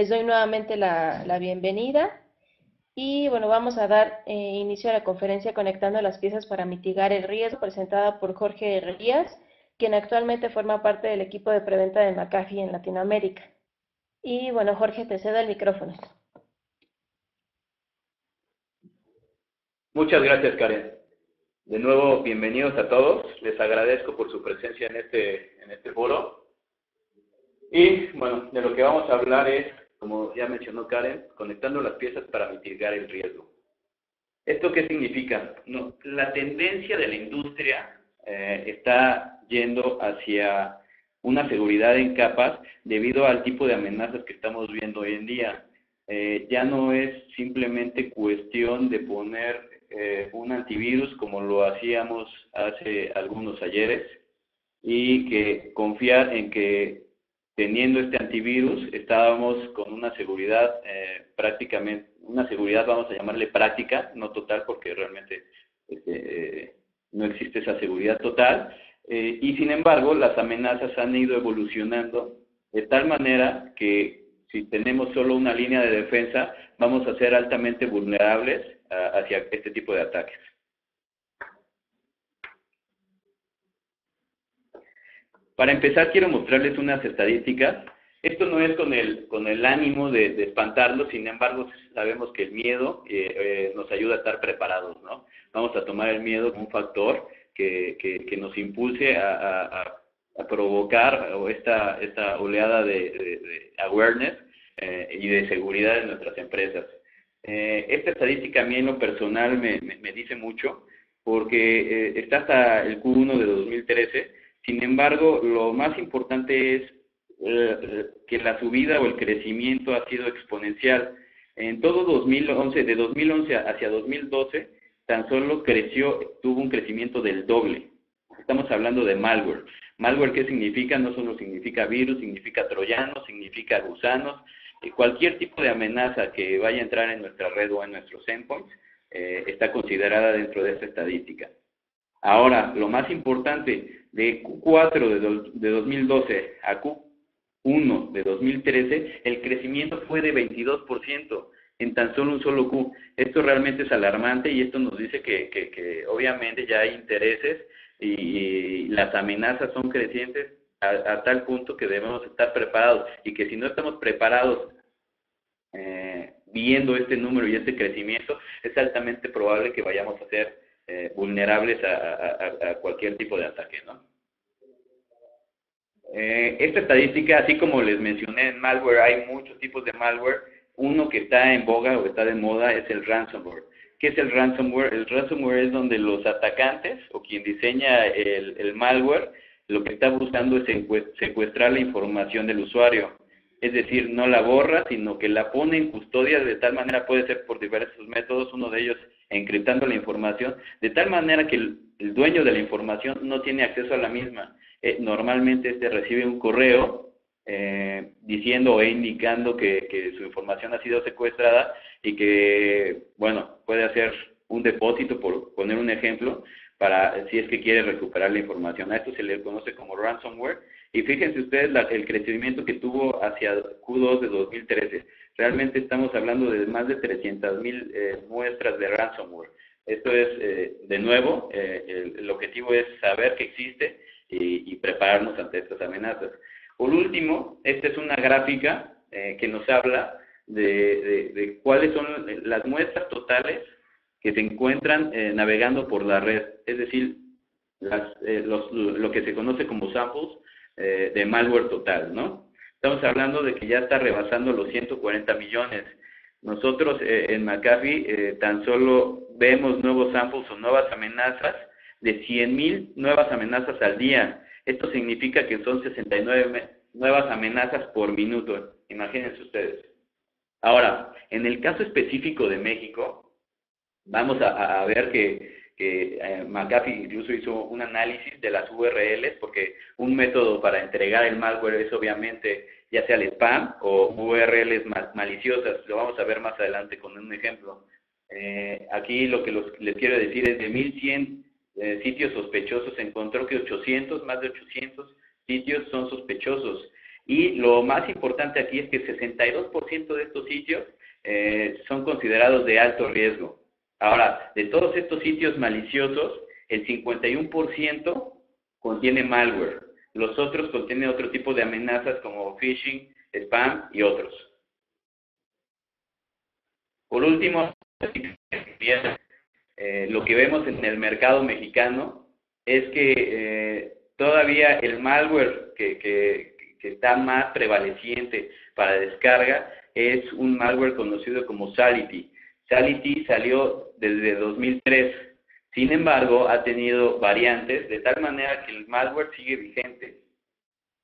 Les doy nuevamente la, bienvenida y bueno, vamos a dar eh, inicio a la conferencia conectando las piezas para mitigar el riesgo presentada por Jorge Herrías, quien actualmente forma parte del equipo de preventa de McAfee en Latinoamérica. Y bueno, Jorge, te cedo el micrófono. Muchas gracias, Karen. De nuevo, bienvenidos a todos. Les agradezco por su presencia en este, en este foro. Y bueno, de lo que vamos a hablar es, como ya mencionó Karen, conectando las piezas para mitigar el riesgo. ¿Esto qué significa? No, la tendencia de la industria eh, está yendo hacia una seguridad en capas debido al tipo de amenazas que estamos viendo hoy en día. Eh, ya no es simplemente cuestión de poner eh, un antivirus como lo hacíamos hace algunos ayeres y que confiar en que teniendo este antivirus estábamos con una seguridad eh, prácticamente, una seguridad vamos a llamarle práctica, no total porque realmente este, eh, no existe esa seguridad total, y sin embargo las amenazas han ido evolucionando de tal manera que si tenemos solo una línea de defensa, vamos a ser altamente vulnerables hacia este tipo de ataques. Para empezar, quiero mostrarles unas estadísticas. Esto no es con el, con el ánimo de, de espantarlos, sin embargo, sabemos que el miedo eh, eh, nos ayuda a estar preparados, ¿no? Vamos a tomar el miedo como un factor que, que, nos impulse a, a, provocar esta, esta oleada de, awareness eh, y de seguridad en nuestras empresas. Esta estadística a mí en lo personal me, me, dice mucho porque está hasta el Q1 de 2013. Sin embargo, lo más importante es eh, que la subida o el crecimiento ha sido exponencial. En todo 2011, de 2011 hacia 2012, tan solo creció, tuvo un crecimiento del doble. Estamos hablando de malware. Malware, ¿qué significa? No solo significa virus, significa troyanos, significa gusanos, cualquier tipo de amenaza que vaya a entrar en nuestra red o en nuestros endpoints eh, está considerada dentro de esta estadística. Ahora, lo más importante, de Q4 de, 2012 a Q1 de 2013, el crecimiento fue de 22% en tan solo un solo Q. Esto realmente es alarmante y esto nos dice que, obviamente ya hay intereses y las amenazas son crecientes a, tal punto que debemos estar preparados y que si no estamos preparados eh, viendo este número y este crecimiento, es altamente probable que vayamos a ser eh, vulnerables a, cualquier tipo de ataque. ¿no? Eh, esta estadística, así como les mencioné en malware, hay muchos tipos de malware. Uno que está en boga o está de moda es el ransomware. ¿Qué es el ransomware? El ransomware es donde los atacantes o quien diseña el, el malware lo que está buscando es secuestrar la información del usuario. Es decir, no la borra, sino que la pone en custodia de tal manera, puede ser por diversos métodos, uno de ellos encriptando la información, de tal manera que el, dueño de la información no tiene acceso a la misma. Eh, normalmente este recibe un correo eh, diciendo o indicando que, que su información ha sido secuestrada y que, bueno, puede hacer un depósito, por poner un ejemplo, para si es que quiere recuperar la información. A esto se le conoce como ransomware. Y fíjense ustedes el crecimiento que tuvo hacia Q2 de 2013. Realmente estamos hablando de más de 300 mil eh, muestras de ransomware. Esto es, eh, de nuevo, eh, el, objetivo es saber que existe y, prepararnos ante estas amenazas. Por último, esta es una gráfica que nos habla de, de cuáles son las muestras totales que se encuentran eh, navegando por la red, es decir, eh, lo que se conoce como samples eh, de malware total, ¿no? Estamos hablando de que ya está rebasando los 140 millones. Nosotros en McAfee tan solo vemos nuevos samples o nuevas amenazas de 100.000 nuevas amenazas al día. Esto significa que son 69 nuevas amenazas por minuto. Imagínense ustedes. Ahora, en el caso específico de México, vamos a, ver que, que eh, McAfee incluso hizo un análisis de las URLs, porque un método para entregar el malware es obviamente ya sea el spam o URLs maliciosas. Lo vamos a ver más adelante con un ejemplo. Eh, aquí lo que les quiero decir es de 1100 eh, sitios sospechosos, encontró que 800, más de 800 sitios son sospechosos. Y lo más importante aquí es que 62% de estos sitios eh, son considerados de alto riesgo. Ahora, de todos estos sitios maliciosos, el 51% contiene malware. Los otros contienen otro tipo de amenazas como phishing, spam y otros. Por último, eh, lo que vemos en el mercado mexicano es que eh, todavía el malware que, que, está más prevaleciente para descarga es un malware conocido como Sality. Sality salió desde 2003. Sin embargo, ha tenido variantes de tal manera que el malware sigue vigente.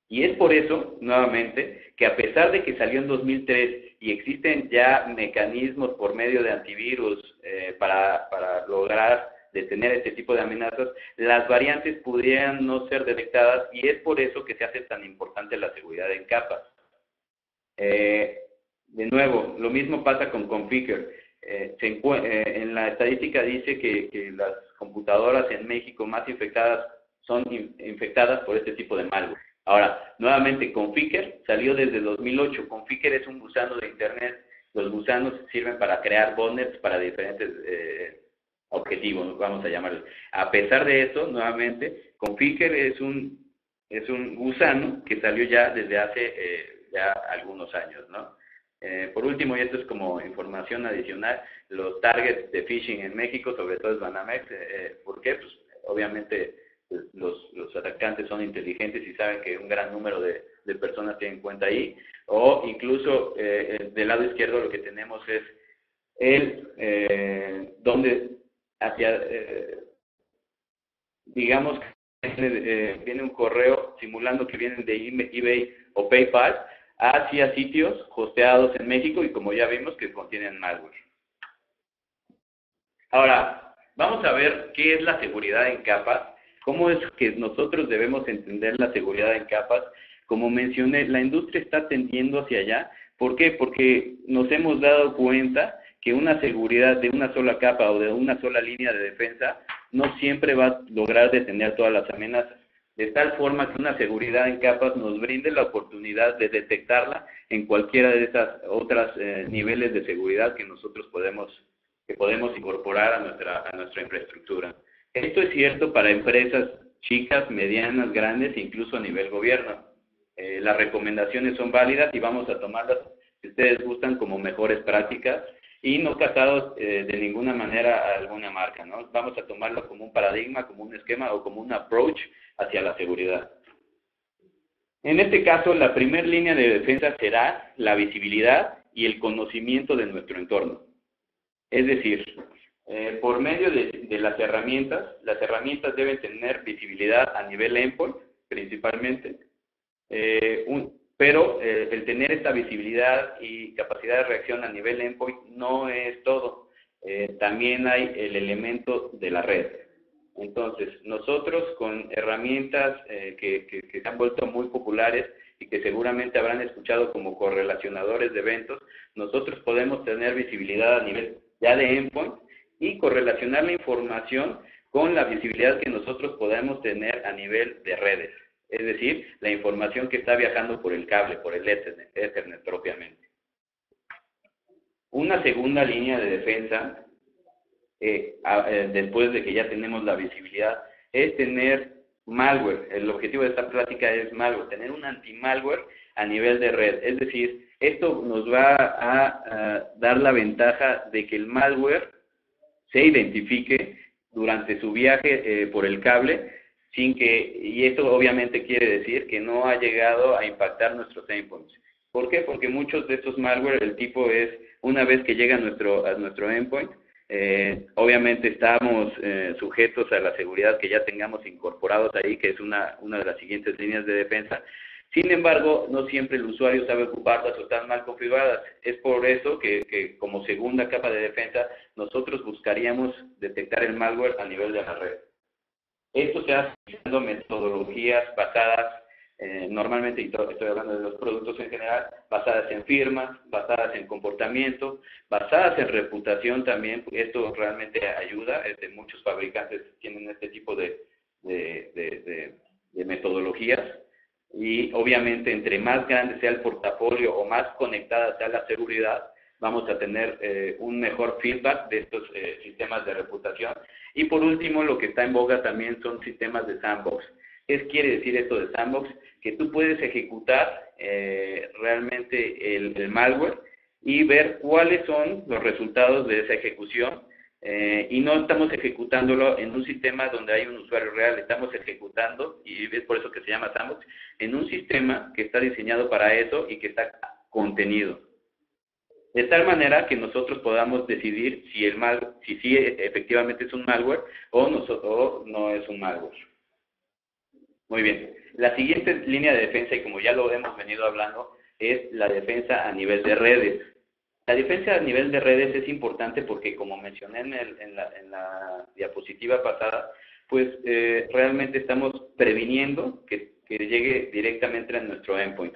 Y es por eso, nuevamente, que a pesar de que salió en 2003 y existen ya mecanismos por medio de antivirus eh, para, para lograr detener este tipo de amenazas, las variantes pudieran no ser detectadas y es por eso que se hace tan importante la seguridad en capas. Eh, de nuevo, lo mismo pasa con Configure. Eh, en la estadística dice que, que, las computadoras en México más infectadas son infectadas por este tipo de malware. Ahora, nuevamente, Conficker salió desde 2008. Conficker es un gusano de Internet. Los gusanos sirven para crear botnets para diferentes eh, objetivos, vamos a llamarlos. A pesar de eso, nuevamente, Conficker es un, es un gusano que salió ya desde hace eh, ya algunos años, ¿no? Eh, por último, y esto es como información adicional, los targets de phishing en México, sobre todo es Banamex, ¿por qué? Pues obviamente los, los atacantes son inteligentes y saben que un gran número de, personas tienen cuenta ahí, o incluso eh, del lado izquierdo lo que tenemos es el eh, donde hacia, eh, digamos, eh, viene un correo simulando que vienen de eBay o PayPal hacia sitios hosteados en México y como ya vimos que contienen malware. Ahora, vamos a ver qué es la seguridad en capas ¿Cómo es que nosotros debemos entender la seguridad en capas? Como mencioné, la industria está tendiendo hacia allá. ¿Por qué? Porque nos hemos dado cuenta que una seguridad de una sola capa o de una sola línea de defensa no siempre va a lograr detener todas las amenazas. De tal forma que una seguridad en capas nos brinde la oportunidad de detectarla en cualquiera de esas otras eh, niveles de seguridad que nosotros podemos, que podemos incorporar a nuestra, a nuestra infraestructura. Esto es cierto para empresas chicas, medianas, grandes incluso a nivel gobierno. Eh, las recomendaciones son válidas y vamos a tomarlas, si ustedes gustan, como mejores prácticas y no casados eh, de ninguna manera a alguna marca. ¿no? Vamos a tomarlo como un paradigma, como un esquema o como un approach hacia la seguridad. En este caso, la primera línea de defensa será la visibilidad y el conocimiento de nuestro entorno. Es decir, eh, por medio de, las herramientas, las herramientas deben tener visibilidad a nivel endpoint, principalmente, eh, pero eh, el tener esta visibilidad y capacidad de reacción a nivel endpoint no es todo. también hay el elemento de la red. Entonces, nosotros con herramientas que, que se han vuelto muy populares y que seguramente habrán escuchado como correlacionadores de eventos, nosotros podemos tener visibilidad a nivel ya de endpoint y correlacionar la información con la visibilidad que nosotros podemos tener a nivel de redes, es decir, la información que está viajando por el cable, por el Ethernet, propiamente. Una segunda línea de defensa, eh, eh, después de que ya tenemos la visibilidad, es tener malware. El objetivo de esta plática es malware, tener un anti-malware a nivel de red. Es decir, esto nos va a dar la ventaja de que el malware se identifique durante su viaje eh, por el cable sin que, y esto obviamente quiere decir que no ha llegado a impactar nuestros endpoints. ¿Por qué? Porque muchos de estos malware, el tipo es, una vez que llega a nuestro, a nuestro endpoint, eh, obviamente estamos eh, sujetos a la seguridad que ya tengamos incorporados ahí, que es una, una de las siguientes líneas de defensa, sin embargo, no siempre el usuario sabe ocuparlas o están mal configuradas. Es por eso que, como segunda capa de defensa, nosotros buscaríamos detectar el malware a nivel de la red. Esto se hace usando metodologías basadas, eh, normalmente, y estoy hablando de los productos en general, basadas en firmas, basadas en comportamiento, basadas en reputación también. Esto realmente ayuda. Este, muchos fabricantes tienen este tipo de metodologías y obviamente entre más grande sea el portafolio o más conectada sea la seguridad, vamos a tener eh, un mejor feedback de estos eh, sistemas de reputación. Y por último, lo que está en boga también son sistemas de sandbox. ¿Qué quiere decir esto de sandbox? Que tú puedes ejecutar eh, realmente el, malware y ver cuáles son los resultados de esa ejecución. y no estamos ejecutándolo en un sistema donde hay un usuario real, estamos ejecutando, y es por eso que se llama sandbox, en un sistema que está diseñado para eso y que está contenido de tal manera que nosotros podamos decidir si el mal, si sí efectivamente es un malware o, no, no es un malware. Muy bien. La siguiente línea de defensa, y como ya lo hemos venido hablando, es la defensa a nivel de redes. La defensa a nivel de redes es importante porque, como mencioné en, la, diapositiva pasada, pues eh, realmente estamos previniendo que, llegue directamente a nuestro endpoint.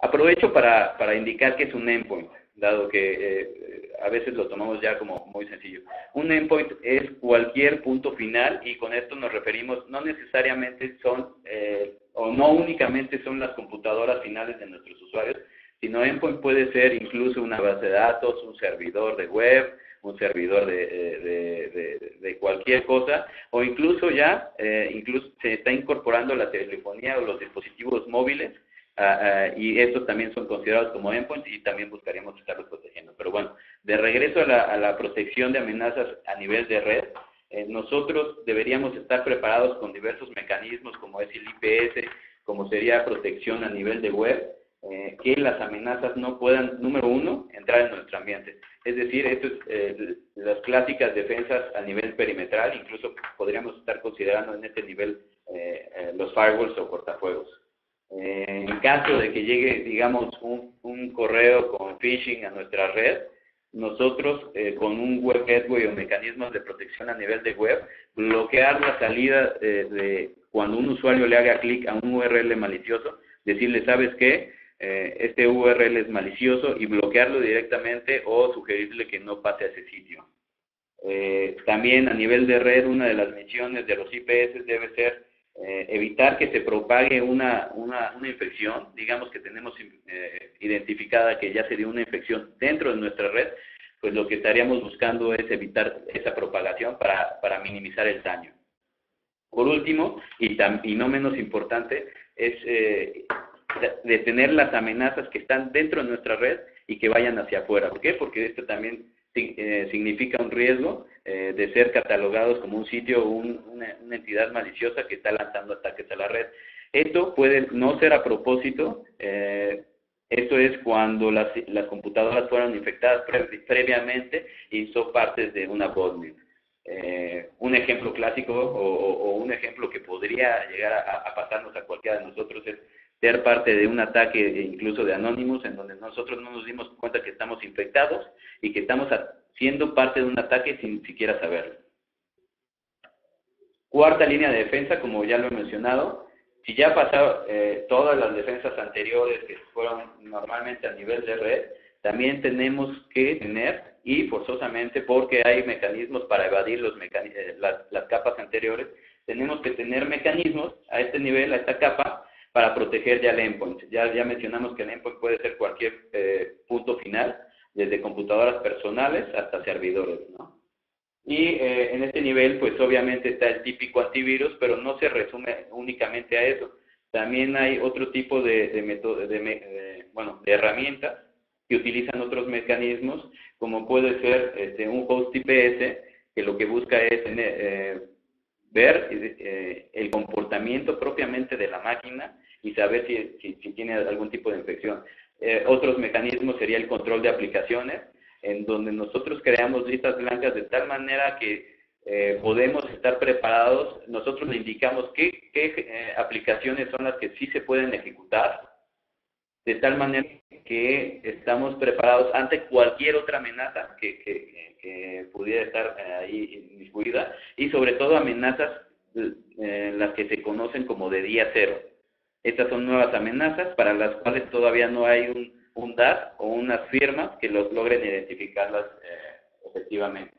Aprovecho para indicar que es un endpoint dado que eh, a veces lo tomamos ya como muy sencillo. Un endpoint es cualquier punto final y con esto nos referimos, no necesariamente son, eh, o no únicamente son las computadoras finales de nuestros usuarios, sino endpoint puede ser incluso una base de datos, un servidor de web, un servidor de, eh, de, cualquier cosa, o incluso ya, incluso se está incorporando la telefonía o los dispositivos móviles, Ah, y estos también son considerados como endpoints y también buscaríamos estarlos protegiendo. Pero bueno, de regreso a la, protección de amenazas a nivel de red, eh, nosotros deberíamos estar preparados con diversos mecanismos como es el IPS, como sería protección a nivel de web, eh, que las amenazas no puedan, número uno, entrar en nuestro ambiente. Es decir, esto es, eh, las clásicas defensas a nivel perimetral, incluso podríamos estar considerando en este nivel los firewalls o cortafuegos. Eh, en caso de que llegue, digamos, un, correo con phishing a nuestra red, nosotros eh, con un web gateway o mecanismos de protección a nivel de web, bloquear la salida eh, de cuando un usuario le haga clic a un URL malicioso, decirle, ¿sabes qué? este URL es malicioso y bloquearlo directamente o sugerirle que no pase a ese sitio. también a nivel de red, una de las misiones de los IPS debe ser eh, evitar que se propague una, una, una infección, digamos que tenemos eh, identificada que ya sería una infección dentro de nuestra red, pues lo que estaríamos buscando es evitar esa propagación para, para minimizar el daño. Por último, y, y no menos importante, es eh, detener las amenazas que están dentro de nuestra red y que vayan hacia afuera. ¿Por qué? Porque esto también significa un riesgo eh, de ser catalogados como un sitio o una, entidad maliciosa que está lanzando ataques a la red. Esto puede no ser a propósito, eh, esto es cuando las, las computadoras fueron infectadas previamente y son partes de una botnet. un ejemplo clásico o, un ejemplo que podría llegar a pasarnos a cualquiera de nosotros es ser parte de un ataque incluso de Anonymous, en donde nosotros no nos dimos cuenta que estamos infectados y que estamos siendo parte de un ataque sin siquiera saberlo. Cuarta línea de defensa, como ya lo he mencionado, si ya pasado eh, todas las defensas anteriores que fueron normalmente a nivel de red, también tenemos que tener, y forzosamente porque hay mecanismos para evadir los eh, las capas anteriores, tenemos que tener mecanismos a este nivel, a esta capa, para proteger ya el endpoint. Ya, ya mencionamos que el endpoint puede ser cualquier eh, punto final, desde computadoras personales hasta servidores, ¿no? Y eh, en este nivel, pues obviamente está el típico antivirus, pero no se resume únicamente a eso. También hay otro tipo de, de, de, bueno, de herramientas que utilizan otros mecanismos, como puede ser este, un host IPS, que lo que busca es eh, ver eh, el comportamiento propiamente de la máquina y saber si, si, tiene algún tipo de infección. Eh, otros mecanismos sería el control de aplicaciones, en donde nosotros creamos listas blancas de tal manera que eh, podemos estar preparados, nosotros le indicamos qué, qué aplicaciones son las que sí se pueden ejecutar, de tal manera que estamos preparados ante cualquier otra amenaza que, que, pudiera estar eh, ahí inmiscuida y sobre todo amenazas eh, las que se conocen como de día cero. Estas son nuevas amenazas para las cuales todavía no hay un, un DAT o unas firmas que los logren identificarlas eh, efectivamente.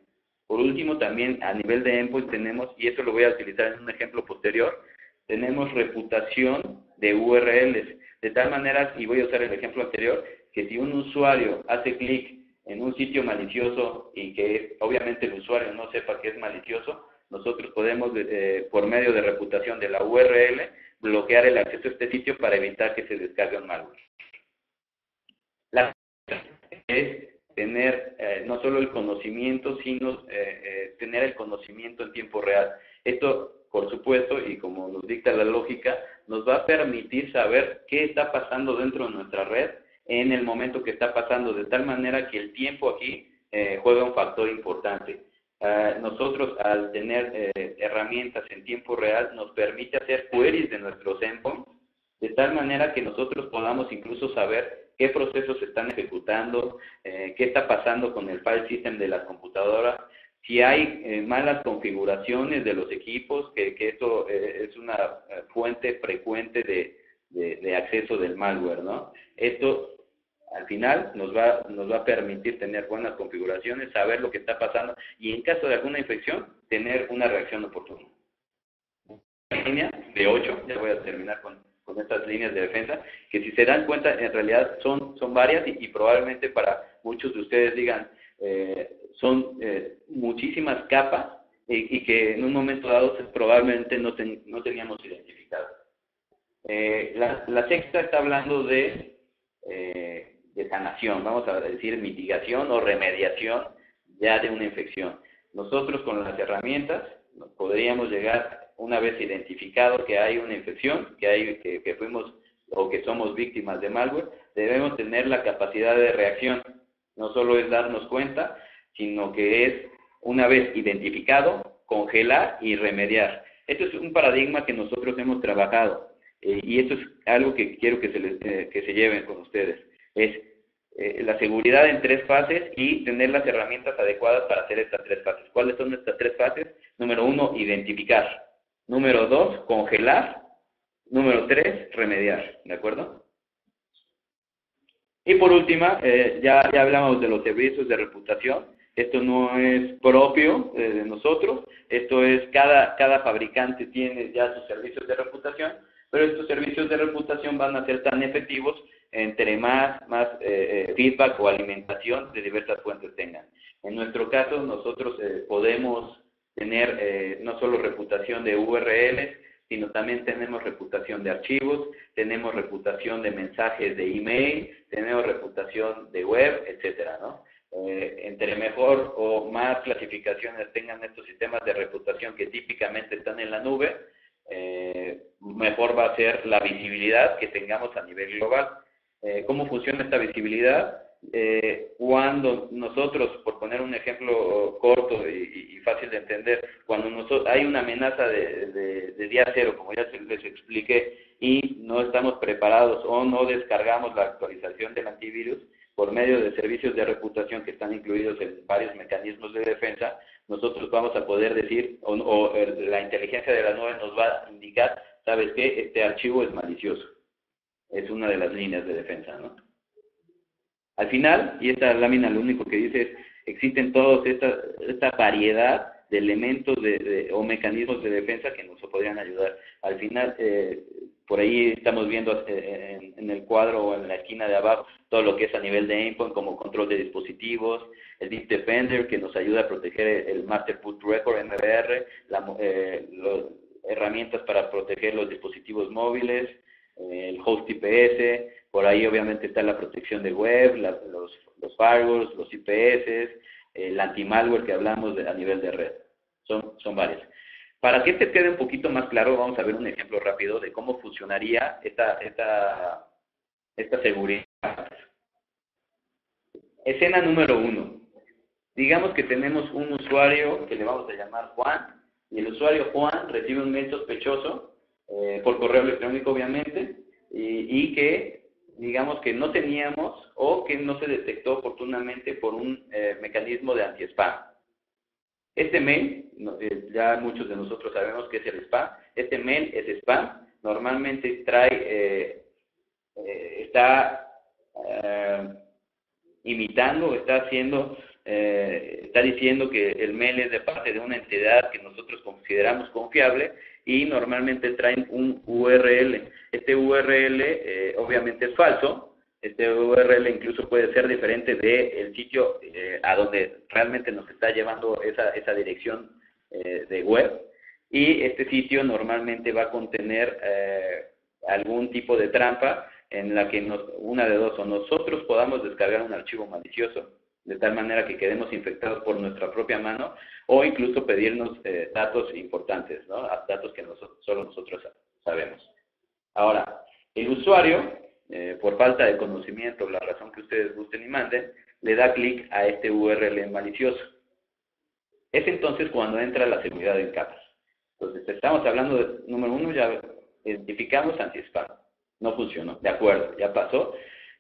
Por último, también a nivel de endpoint tenemos, y eso lo voy a utilizar en un ejemplo posterior, tenemos reputación de URLs. De tal manera, y voy a usar el ejemplo anterior, que si un usuario hace clic en un sitio malicioso y que obviamente el usuario no sepa que es malicioso, nosotros podemos, eh, por medio de reputación de la URL, bloquear el acceso a este sitio para evitar que se descargue un malware. La es tener eh, no solo el conocimiento, sino eh, tener el conocimiento en tiempo real. Esto, por supuesto, y como nos dicta la lógica, nos va a permitir saber qué está pasando dentro de nuestra red en el momento que está pasando, de tal manera que el tiempo aquí juega un factor importante. Ah, nosotros al tener eh, herramientas en tiempo real nos permite hacer queries de nuestros endpoints de tal manera que nosotros podamos incluso saber qué procesos están ejecutando, eh, qué está pasando con el file system de las computadoras, si hay eh, malas configuraciones de los equipos, que, que esto es una fuente frecuente de, de, de, acceso del malware, ¿no? Esto al final nos va, nos va a permitir tener buenas configuraciones, saber lo que está pasando y en caso de alguna infección, tener una reacción oportuna. Línea de 8, ya voy a terminar con, con estas líneas de defensa, que si se dan cuenta, en realidad son, son varias y, probablemente para muchos de ustedes digan, eh, son eh, muchísimas capas y, que en un momento dado probablemente no, no teníamos identificado. Eh, la, sexta está hablando de de sanación, vamos a decir mitigación o remediación ya de una infección. Nosotros con las herramientas podríamos llegar, una vez identificado que hay una infección, que, hay, que, fuimos o que somos víctimas de malware, debemos tener la capacidad de reacción. No solo es darnos cuenta, sino que es, una vez identificado, congelar y remediar. Esto es un paradigma que nosotros hemos trabajado eh, y esto es algo que quiero que se, eh, que se lleven con ustedes es eh, la seguridad en tres fases y tener las herramientas adecuadas para hacer estas tres fases. ¿Cuáles son estas tres fases? Número uno, identificar. Número dos, congelar. Número tres, remediar. ¿De acuerdo? Y por última, eh, ya, ya hablamos de los servicios de reputación. Esto no es propio eh, de nosotros, esto es cada, cada fabricante tiene ya sus servicios de reputación, pero estos servicios de reputación van a ser tan efectivos entre más, más eh, eh, feedback o alimentación de diversas fuentes tengan. En nuestro caso, nosotros eh, podemos tener no solo reputación de URLs, sino también tenemos reputación de archivos, tenemos reputación de mensajes de email, tenemos reputación de web, etcétera, ¿no? entre mejor o más clasificaciones tengan estos sistemas de reputación que típicamente están en la nube, mejor va a ser la visibilidad que tengamos a nivel global. Eh, ¿Cómo funciona esta visibilidad? Eh, cuando nosotros, por poner un ejemplo corto y, fácil de entender, cuando nosotros, hay una amenaza de, día cero, como ya les expliqué, y no estamos preparados o no descargamos la actualización del antivirus por medio de servicios de reputación que están incluidos en varios mecanismos de defensa, nosotros vamos a poder decir, o, o la inteligencia de la nube nos va a indicar, ¿sabes qué? Este archivo es malicioso es una de las líneas de defensa, ¿no? Al final, y esta lámina lo único que dice es, existen todos esta, esta variedad de elementos de, o mecanismos de defensa que nos podrían ayudar. Al final, eh, por ahí estamos viendo eh, en, el cuadro o en la esquina de abajo todo lo que es a nivel de endpoint, como control de dispositivos, el Deep Defender que nos ayuda a proteger el Master Boot Record MBR, la, eh, herramientas para proteger los dispositivos móviles, el host IPS, por ahí obviamente está la protección de web, los, los firewalls, los IPS, el anti-malware que hablamos a nivel de red. Son, son varias. Para que te quede un poquito más claro, vamos a ver un ejemplo rápido de cómo funcionaría esta, esta, esta seguridad. Escena número uno. Digamos que tenemos un usuario que le vamos a llamar Juan, y el usuario Juan recibe un mail sospechoso eh, por correo electrónico obviamente, y, que digamos que no teníamos o que no se detectó oportunamente por un eh, mecanismo de anti-spam. Este mail, eh, ya muchos de nosotros sabemos que es el spam, este mail es spam, normalmente trae, está imitando, está haciendo está diciendo que el mail es de parte de una entidad que nosotros consideramos confiable y normalmente traen un URL. este URL eh, obviamente es falso, este URL incluso puede ser diferente del sitio eh, a donde realmente nos está llevando esa, esa dirección eh, de web, y este sitio normalmente va a contener algún tipo de trampa en la que nos, una de dos, o nosotros podamos descargar un archivo malicioso, de tal manera que quedemos infectados por nuestra propia mano, o incluso pedirnos eh, datos importantes, ¿no? datos que nosotros, solo nosotros sabemos. Ahora, el usuario, eh, por falta de conocimiento, la razón que ustedes gusten y manden, le da clic a este URL malicioso. Es entonces cuando entra la seguridad en capas. Entonces, estamos hablando de, número uno, ya identificamos anti-spam. No funcionó, de acuerdo, ya pasó.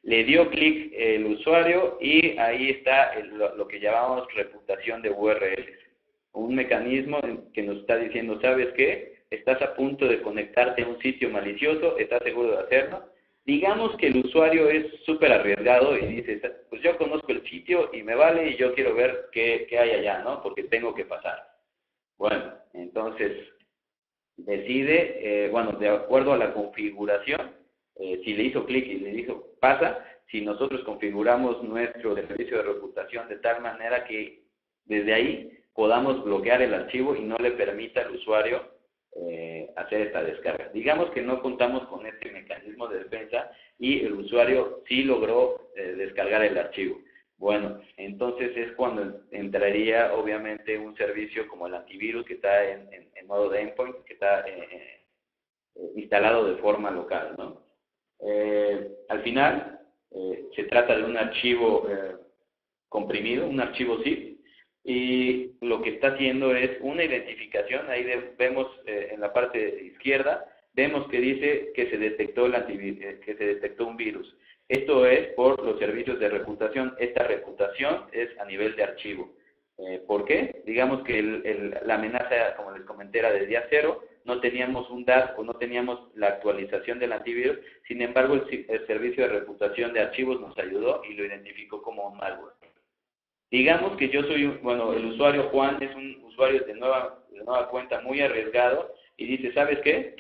Le dio clic el usuario y ahí está lo, que llamamos reputación de URLs. Un mecanismo que nos está diciendo, ¿sabes qué? Estás a punto de conectarte a un sitio malicioso, ¿estás seguro de hacerlo? Digamos que el usuario es súper arriesgado y dice, pues yo conozco el sitio y me vale y yo quiero ver qué, qué hay allá, ¿no? Porque tengo que pasar. Bueno, entonces decide, eh, bueno, de acuerdo a la configuración, eh, si le hizo clic y le dijo pasa, si nosotros configuramos nuestro servicio de reputación de tal manera que desde ahí podamos bloquear el archivo y no le permita al usuario eh, hacer esta descarga. Digamos que no contamos con este mecanismo de defensa y el usuario sí logró descargar el archivo. Bueno, entonces es cuando entraría obviamente un servicio como el antivirus que está en, modo de endpoint, que está eh, eh, instalado de forma local. ¿no? Eh, al final, se trata de un archivo comprimido, un archivo zip, y lo que está haciendo es una identificación, ahí vemos en la parte izquierda, vemos que dice que se detectó, el que se detectó un virus. Esto es por los servicios de reputación. Esta reputación es a nivel de archivo. Eh, ¿Por qué? Digamos que la amenaza, como les comenté, era de día cero, no teníamos un DAS o no teníamos la actualización del antivirus, sin embargo el, servicio de reputación de archivos nos ayudó y lo identificó como un malware. Digamos que yo soy, bueno, el usuario Juan es un usuario de nueva, de nueva cuenta muy arriesgado y dice, ¿sabes qué?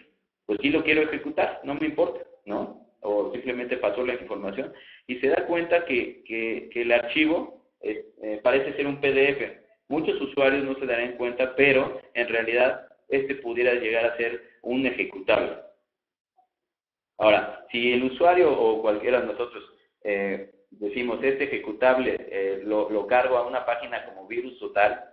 Pues sí lo quiero ejecutar, no me importa, ¿no? o simplemente pasó la información y se da cuenta que, que, el archivo eh, eh, parece ser un PDF. Muchos usuarios no se darán cuenta, pero en realidad este pudiera llegar a ser un ejecutable. Ahora, si el usuario o cualquiera de nosotros eh, decimos este ejecutable lo, lo, cargo a una página como virus total,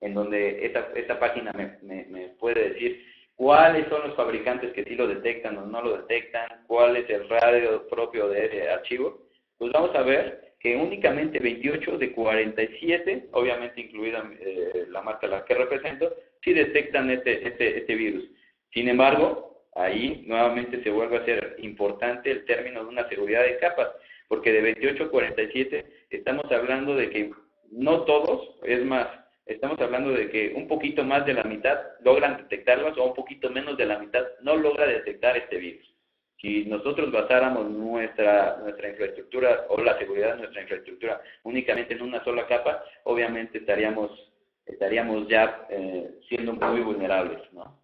en donde esta, esta página me, me, me puede decir cuáles son los fabricantes que sí lo detectan o no lo detectan, cuál es el radio propio de archivo, pues vamos a ver que únicamente 28 de 47, obviamente incluida eh, la marca a la que represento, sí detectan este, este, este virus. Sin embargo, ahí nuevamente se vuelve a ser importante el término de una seguridad de capas, porque de 28 a 47 estamos hablando de que no todos, es más, estamos hablando de que un poquito más de la mitad logran detectarlas o un poquito menos de la mitad no logra detectar este virus. Si nosotros basáramos nuestra, nuestra infraestructura o la seguridad de nuestra infraestructura únicamente en una sola capa, obviamente estaríamos, estaríamos ya eh, siendo muy vulnerables. ¿no?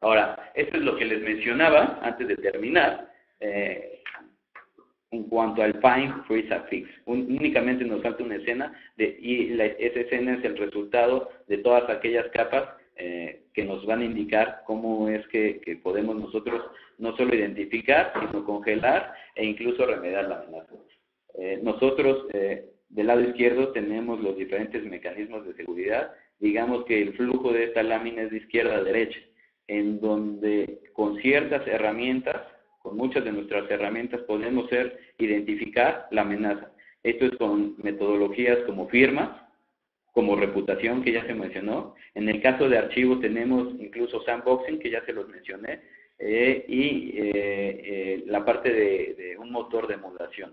Ahora, esto es lo que les mencionaba antes de terminar. Eh, en cuanto al Find, Freeze, Fix. únicamente nos falta una escena de, y esa escena es el resultado de todas aquellas capas eh, que nos van a indicar cómo es que, podemos nosotros no solo identificar, sino congelar e incluso remediar la amenaza. Eh, nosotros, eh, del lado izquierdo, tenemos los diferentes mecanismos de seguridad. Digamos que el flujo de esta lámina es de izquierda a derecha, en donde con ciertas herramientas con muchas de nuestras herramientas podemos ser identificar la amenaza. Esto es con metodologías como firmas, como reputación que ya se mencionó. En el caso de archivos tenemos incluso sandboxing que ya se los mencioné eh, y eh, eh, la parte de, un motor de modulación.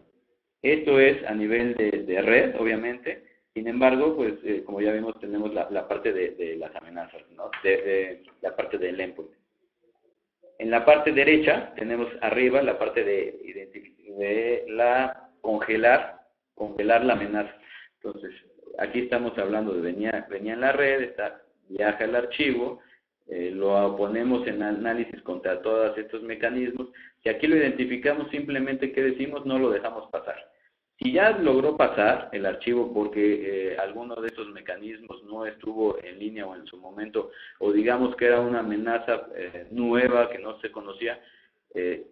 Esto es a nivel de, red, obviamente. Sin embargo, pues como ya vimos, tenemos la, parte de, las amenazas, ¿no? de, la parte del endpoint. En la parte derecha tenemos arriba la parte de, de la congelar, congelar la amenaza. Entonces, aquí estamos hablando de venía, venía en la red, está, viaja el archivo, eh, lo ponemos en análisis contra todos estos mecanismos. Si aquí lo identificamos, simplemente, ¿qué decimos? No lo dejamos pasar. Si ya logró pasar el archivo porque eh, alguno de esos mecanismos no estuvo en línea o en su momento, o digamos que era una amenaza eh, nueva que no se conocía,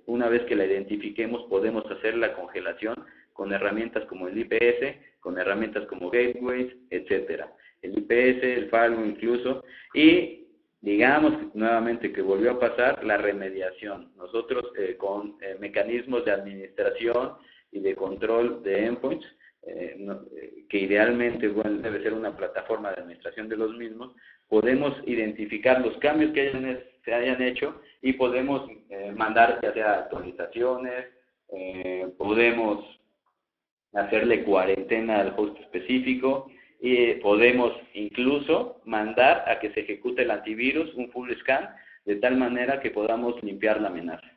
una vez que la identifiquemos podemos hacer la congelación con herramientas como el IPS, con herramientas como gateways, etcétera. El IPS, el firewall incluso, y digamos nuevamente que volvió a pasar la remediación. Nosotros eh, con eh, mecanismos de administración y de control de endpoints, eh, que idealmente debe ser una plataforma de administración de los mismos, podemos identificar los cambios que se hayan hecho y podemos mandar ya sea actualizaciones, podemos hacerle cuarentena al host específico, y podemos incluso mandar a que se ejecute el antivirus, un full scan, de tal manera que podamos limpiar la amenaza.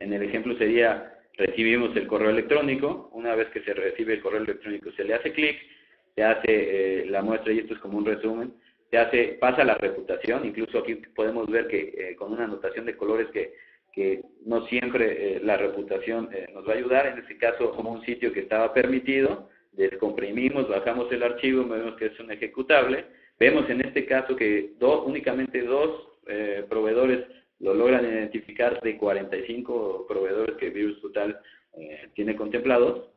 En el ejemplo sería, recibimos el correo electrónico, una vez que se recibe el correo electrónico se le hace clic, se hace eh, la muestra, y esto es como un resumen, se hace, pasa la reputación, incluso aquí podemos ver que eh, con una anotación de colores que que no siempre eh, la reputación nos va a ayudar. En este caso, como un sitio que estaba permitido, descomprimimos, bajamos el archivo, vemos que es un ejecutable. Vemos en este caso que dos, únicamente dos proveedores lo logran identificar de 45 proveedores que Virus Total tiene contemplados.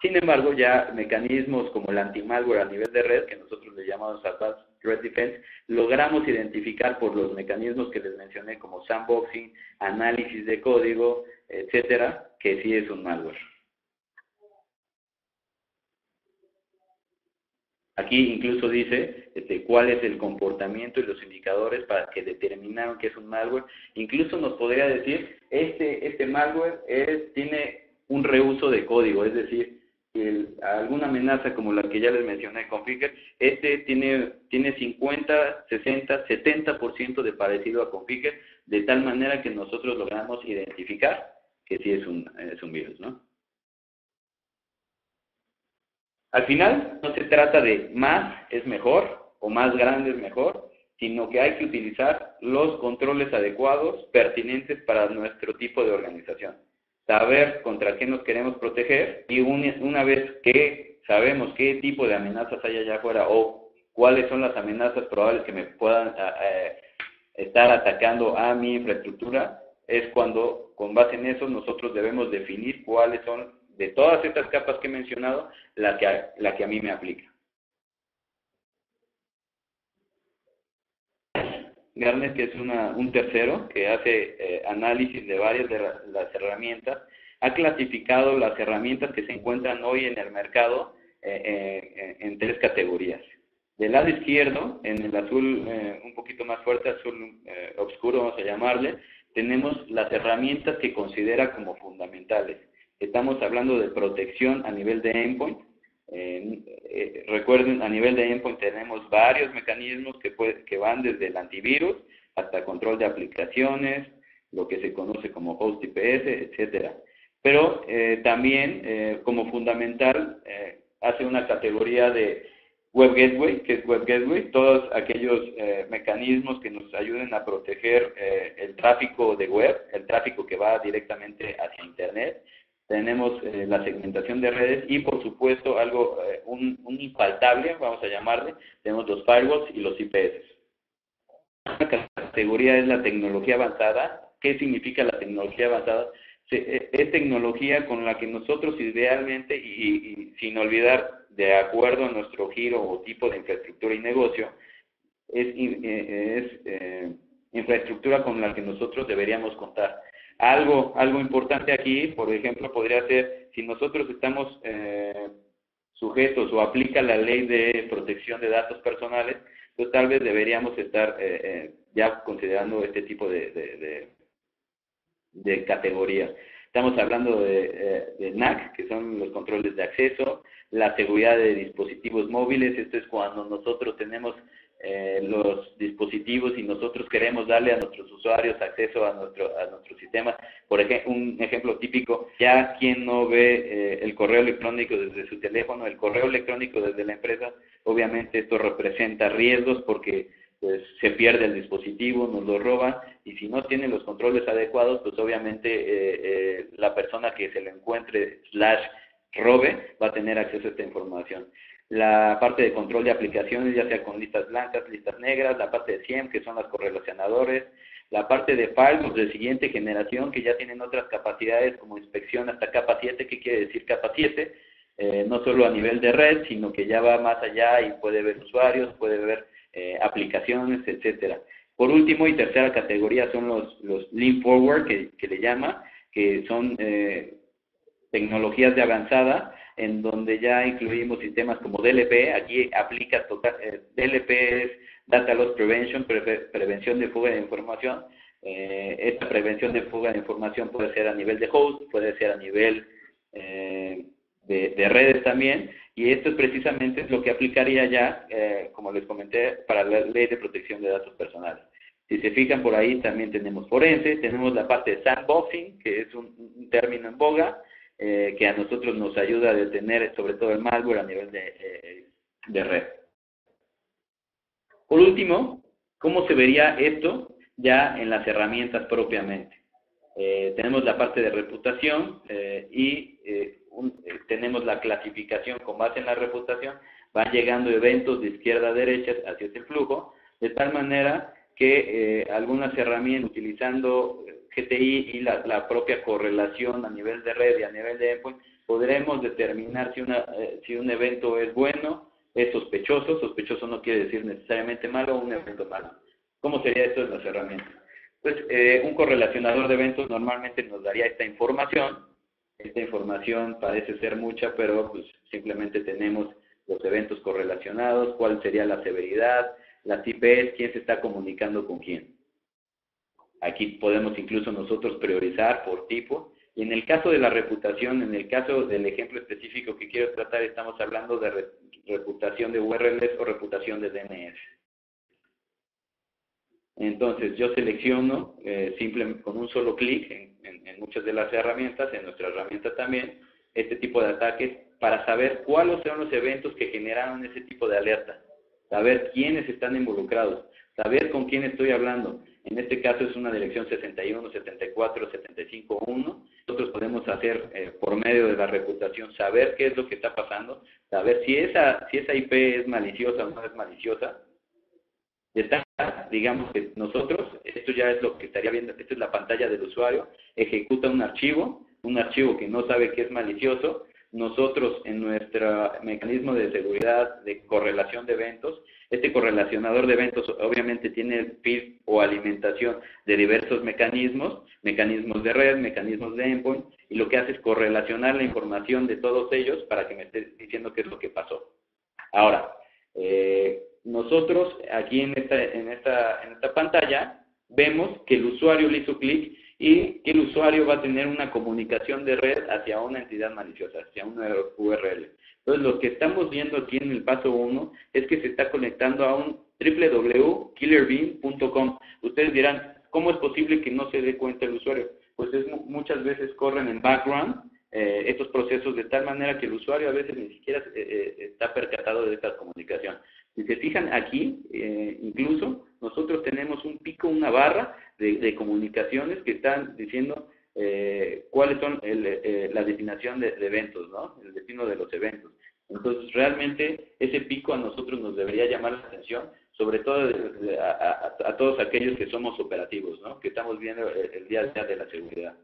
Sin embargo, ya mecanismos como el anti-malware a nivel de red, que nosotros le llamamos Advanced Threat Defense, logramos identificar por los mecanismos que les mencioné como sandboxing, análisis de código, etcétera, que sí es un malware. Aquí incluso dice este, cuál es el comportamiento y los indicadores para que determinaron que es un malware. Incluso nos podría decir, este, este malware es, tiene un reuso de código, es decir, alguna amenaza como la que ya les mencioné con Configure, este tiene, tiene 50, 60, 70% de parecido a Configure, de tal manera que nosotros logramos identificar que sí es un, es un virus, ¿no? Al final, no se trata de más es mejor o más grande es mejor, sino que hay que utilizar los controles adecuados, pertinentes para nuestro tipo de organización. Saber contra qué nos queremos proteger y una vez que sabemos qué tipo de amenazas hay allá afuera o cuáles son las amenazas probables que me puedan eh, estar atacando a mi infraestructura, es cuando con base en eso nosotros debemos definir cuáles son de todas estas capas que he mencionado la que, la que a mí me aplica. Garnet, que es un tercero que hace eh, análisis de varias de las herramientas, ha clasificado las herramientas que se encuentran hoy en el mercado eh, eh, en tres categorías. Del lado izquierdo, en el azul un poquito más fuerte, azul oscuro vamos a llamarle, tenemos las herramientas que considera como fundamentales. Estamos hablando de protección a nivel de endpoint, eh, recuerden, a nivel de endpoint tenemos varios mecanismos que, que van desde el antivirus hasta control de aplicaciones, lo que se conoce como host IPS, etcétera. Pero eh, también, eh, como fundamental, hace una categoría de Web Gateway, que es Web Gateway, todos aquellos mecanismos que nos ayuden a proteger el tráfico de web, el tráfico que va directamente hacia Internet, tenemos eh, la segmentación de redes y por supuesto algo, eh, un, un, infaltable, vamos a llamarle, tenemos los firewalls y los IPS. Una categoría es la tecnología avanzada. ¿Qué significa la tecnología avanzada? Eh, es tecnología con la que nosotros idealmente, y, sin olvidar, de acuerdo a nuestro giro o tipo de infraestructura y negocio, es, es infraestructura con la que nosotros deberíamos contar algo, algo importante aquí, por ejemplo, podría ser si nosotros estamos eh, sujetos o aplica la ley de protección de datos personales, pues tal vez deberíamos estar eh, eh, ya considerando este tipo de, de, de, categorías. Estamos hablando de, de, NAC, que son los controles de acceso, la seguridad de dispositivos móviles, esto es cuando nosotros tenemos eh, los dispositivos y nosotros queremos darle a nuestros usuarios acceso a nuestro, a nuestro sistema. Por ejemplo, un ejemplo típico, ya quien no ve eh, el correo electrónico desde su teléfono, el correo electrónico desde la empresa, Obviamente esto representa riesgos porque pues se pierde el dispositivo, nos lo roban y si no tienen los controles adecuados, pues obviamente eh, eh, la persona que se lo encuentre slash robe va a tener acceso a esta información. La parte de control de aplicaciones, ya sea con listas blancas, listas negras, la parte de SIEM, que son las correlacionadores, la parte de firewalls de siguiente generación, que ya tienen otras capacidades como inspección hasta capa 7, ¿qué quiere decir capa 7? Eh, no solo a nivel de red, sino que ya va más allá y puede ver usuarios, puede ver eh, aplicaciones, etcétera. Por último y tercera categoría son los, los Lean Forward, que, le llama, que son eh, tecnologías de avanzada, en donde ya incluimos sistemas como DLP, aquí aplica total, eh, DLP es Data Loss Prevention, prevención de fuga de información. esta prevención de fuga de información puede ser a nivel de host, puede ser a nivel de, redes también, y esto es precisamente lo que aplicaría ya, eh, como les comenté, para la ley de protección de datos personales. Si se fijan por ahí, también tenemos forense, tenemos la parte de sandboxing, que es un, término en boga, eh, que a nosotros nos ayuda a detener sobre todo el malware a nivel de, eh, de red. Por último, ¿cómo se vería esto ya en las herramientas propiamente? tenemos la parte de reputación y eh, tenemos la clasificación con base en la reputación, van llegando eventos de izquierda a derecha hacia este flujo, de tal manera que eh, algunas herramientas utilizando GTI y la, propia correlación a nivel de red y a nivel de endpoint, podremos determinar si, una, eh, si un evento es bueno, es sospechoso, sospechoso no quiere decir necesariamente malo o un evento malo. ¿Cómo sería esto en las herramientas? Pues un correlacionador de eventos normalmente nos daría esta información esta información parece ser mucha, pero pues simplemente tenemos los eventos correlacionados, cuál sería la severidad, las IPs, quién se está comunicando con quién. Aquí podemos incluso nosotros priorizar por tipo. Y en el caso de la reputación, en el caso del ejemplo específico que quiero tratar, estamos hablando de reputación de URLs o reputación de DNS. Entonces yo selecciono eh, simplemente con un solo clic en, muchas de las herramientas, en nuestra herramienta también, este tipo de ataques para saber cuáles son los eventos que generaron ese tipo de alerta, saber quiénes están involucrados, saber con quién estoy hablando. En este caso es una dirección 61, 74, 75, 1. Nosotros podemos hacer eh, por medio de la reputación saber qué es lo que está pasando, saber si esa, si esa IP es maliciosa o no es maliciosa, está, digamos que nosotros, esto ya es lo que estaría viendo, esta es la pantalla del usuario, ejecuta un archivo, un archivo que no sabe que es malicioso, nosotros en nuestro mecanismo de seguridad de correlación de eventos, este correlacionador de eventos obviamente tiene feed o alimentación de diversos mecanismos, mecanismos de red, mecanismos de endpoint, y lo que hace es correlacionar la información de todos ellos para que me esté diciendo qué es lo que pasó. Ahora, eh, nosotros aquí en esta, en, esta, en esta pantalla vemos que el usuario le hizo clic y que el usuario va a tener una comunicación de red hacia una entidad maliciosa, hacia una URL. Entonces, lo que estamos viendo aquí en el paso 1 es que se está conectando a un www.killerbean.com. Ustedes dirán, ¿cómo es posible que no se dé cuenta el usuario? Pues es, muchas veces corren en background eh, estos procesos de tal manera que el usuario a veces ni siquiera eh, eh, está percatado de esta comunicación. Si se fijan aquí, eh, incluso nosotros tenemos un pico, una barra de, comunicaciones que están diciendo eh, cuáles son eh, la definición de, eventos, ¿no? El destino de los eventos. Entonces, realmente ese pico a nosotros nos debería llamar la atención, sobre todo a, todos aquellos que somos operativos, ¿no? Que estamos viendo el, día a día de la seguridad.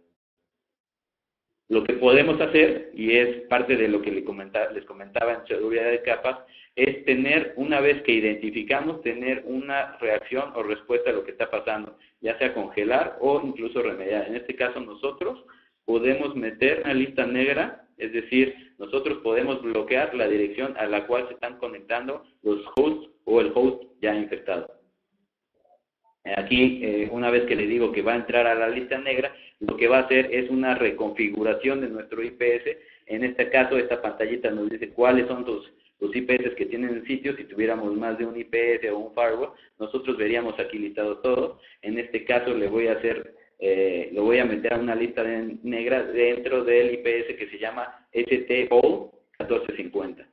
Lo que podemos hacer, y es parte de lo que les comentaba, les comentaba en seguridad de capas, es tener, una vez que identificamos, tener una reacción o respuesta a lo que está pasando, ya sea congelar o incluso remediar. En este caso nosotros podemos meter una lista negra, es decir, nosotros podemos bloquear la dirección a la cual se están conectando los hosts o el host ya infectado. Aquí, eh, una vez que le digo que va a entrar a la lista negra, lo que va a hacer es una reconfiguración de nuestro IPS. En este caso, esta pantallita nos dice cuáles son los, IPS que tienen el sitio. Si tuviéramos más de un IPS o un firewall, nosotros veríamos aquí listado todo. En este caso, le voy a hacer, eh, lo voy a meter a una lista negra dentro del IPS que se llama STO 1450.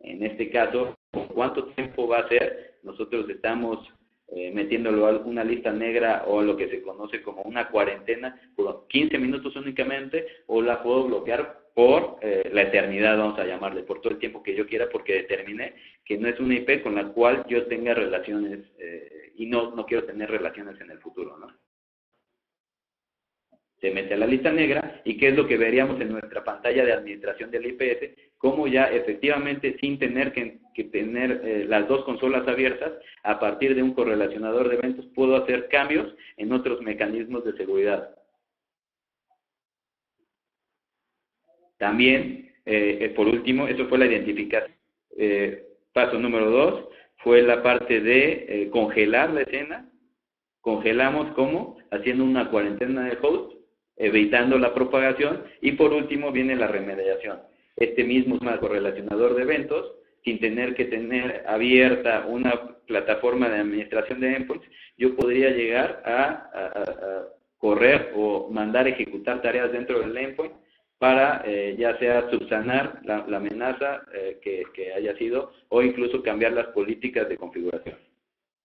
En este caso, ¿cuánto tiempo va a ser? Nosotros estamos eh, metiéndolo a una lista negra o lo que se conoce como una cuarentena por 15 minutos únicamente o la puedo bloquear por eh, la eternidad, vamos a llamarle, por todo el tiempo que yo quiera porque determiné que no es una IP con la cual yo tenga relaciones eh, y no, no quiero tener relaciones en el futuro, ¿no? se mete a la lista negra y qué es lo que veríamos en nuestra pantalla de administración del IPS, cómo ya efectivamente sin tener que, tener eh, las dos consolas abiertas, a partir de un correlacionador de eventos puedo hacer cambios en otros mecanismos de seguridad. También, eh, eh, por último, eso fue la identificación. paso número dos fue la parte de congelar la escena. Congelamos cómo? Haciendo una cuarentena de host evitando la propagación y por último viene la remediación. Este mismo es un correlacionador de eventos sin tener que tener abierta una plataforma de administración de endpoints, yo podría llegar a, correr o mandar ejecutar tareas dentro del endpoint para eh, ya sea subsanar la, amenaza eh, que, haya sido o incluso cambiar las políticas de configuración.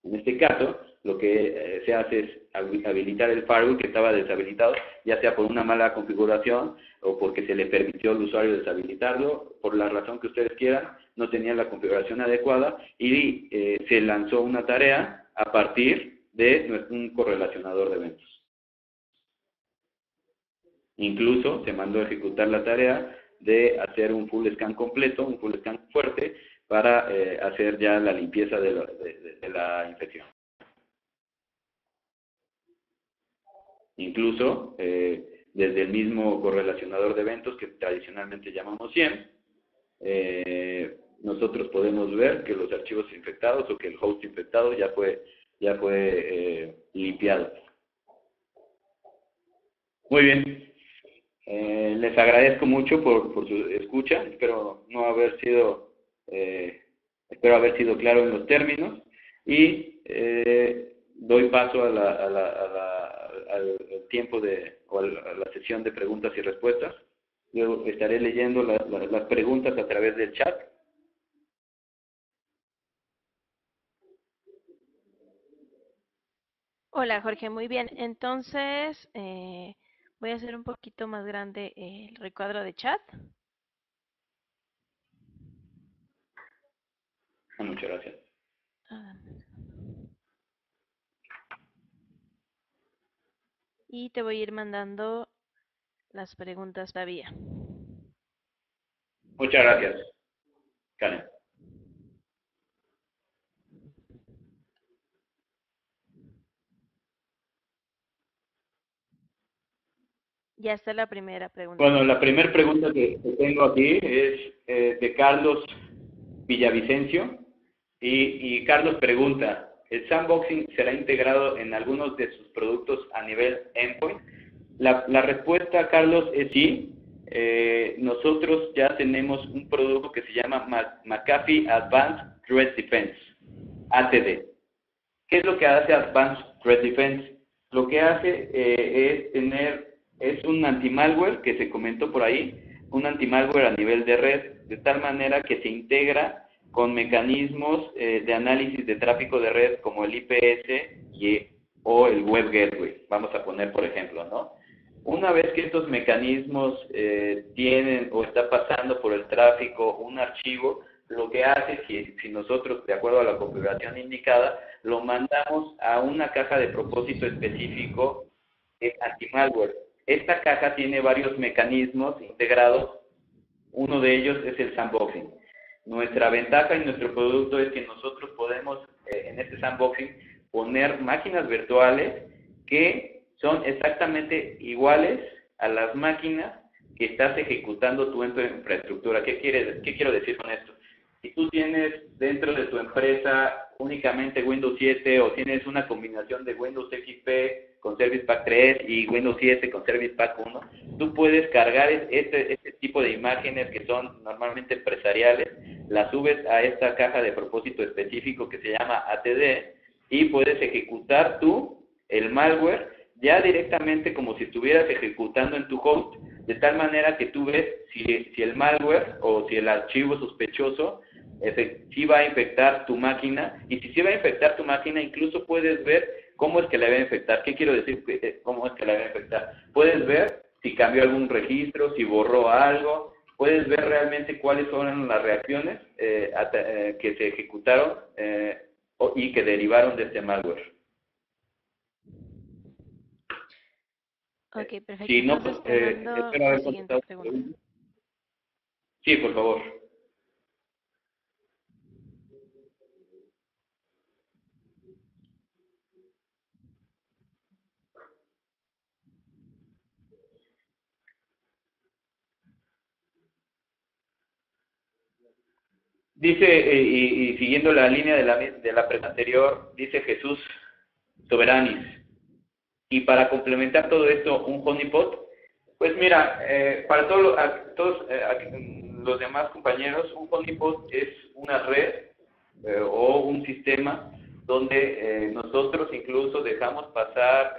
En este caso, lo que eh, se hace es habilitar el firewall que estaba deshabilitado, ya sea por una mala configuración o porque se le permitió al usuario deshabilitarlo, por la razón que ustedes quieran, no tenía la configuración adecuada y eh, se lanzó una tarea a partir de un correlacionador de eventos. Incluso se mandó a ejecutar la tarea de hacer un full scan completo, un full scan fuerte, para eh, hacer ya la limpieza de la infección. Incluso eh, desde el mismo correlacionador de eventos que tradicionalmente llamamos 100, eh, nosotros podemos ver que los archivos infectados o que el host infectado ya fue, ya fue eh, limpiado. Muy bien. Les agradezco mucho por, su escucha. Espero no haber sido, espero haber sido claro en los términos y doy paso a la al, tiempo de, o a la sesión de preguntas y respuestas. Yo estaré leyendo las preguntas a través del chat. Hola Jorge, muy bien. Entonces, eh, voy a hacer un poquito más grande el recuadro de chat. Muchas gracias. Ah, y te voy a ir mandando las preguntas todavía. Muchas gracias, Karen. Ya está la primera pregunta. Bueno, la primera pregunta que, tengo aquí es eh, de Carlos Villavicencio. Y, Carlos pregunta, ¿El sandboxing será integrado en algunos de sus productos a nivel endpoint? La, respuesta, Carlos, es sí. Eh, nosotros ya tenemos un producto que se llama McAfee Advanced Threat Defense, ATD. ¿Qué es lo que hace Advanced Threat Defense? Lo que hace eh, es tener, es un anti-malware que se comentó por ahí, un anti-malware a nivel de red, de tal manera que se integra con mecanismos eh, de análisis de tráfico de red como el IPS y, o el Web Gateway, vamos a poner por ejemplo, ¿no? Una vez que estos mecanismos eh, tienen o está pasando por el tráfico un archivo, lo que hace que si nosotros, de acuerdo a la configuración indicada, lo mandamos a una caja de propósito específico anti-malware. Esta caja tiene varios mecanismos integrados. Uno de ellos es el sandboxing. Nuestra ventaja y nuestro producto es que nosotros podemos eh, en este sandboxing poner máquinas virtuales que son exactamente iguales a las máquinas que estás ejecutando tu infraestructura. ¿Qué, quieres, qué quiero decir con esto? Si tú tienes dentro de tu empresa únicamente Windows 7 o tienes una combinación de Windows XP con Service Pack 3 y Windows 7 con Service Pack 1, tú puedes cargar este, este tipo de imágenes que son normalmente empresariales, las subes a esta caja de propósito específico que se llama ATD y puedes ejecutar tú el malware ya directamente como si estuvieras ejecutando en tu host, de tal manera que tú ves si, si el malware o si el archivo sospechoso si va a infectar tu máquina y si sí va a infectar tu máquina, incluso puedes ver cómo es que la va a infectar. ¿Qué quiero decir? Eh, ¿Cómo es que la va a infectar? Puedes ver si cambió algún registro, si borró algo, puedes ver realmente cuáles fueron las reacciones eh, eh, que se ejecutaron y que derivaron de este malware. Ok, perfecto. Sí, no, pues, Sí, por favor. Dice, eh, y, siguiendo la línea de la, de la pregunta anterior, dice Jesús Soberanis. Y para complementar todo esto, un honeypot, pues mira, eh, para todos, eh, los demás compañeros, un honeypot es una red eh, o un sistema donde nosotros incluso dejamos pasar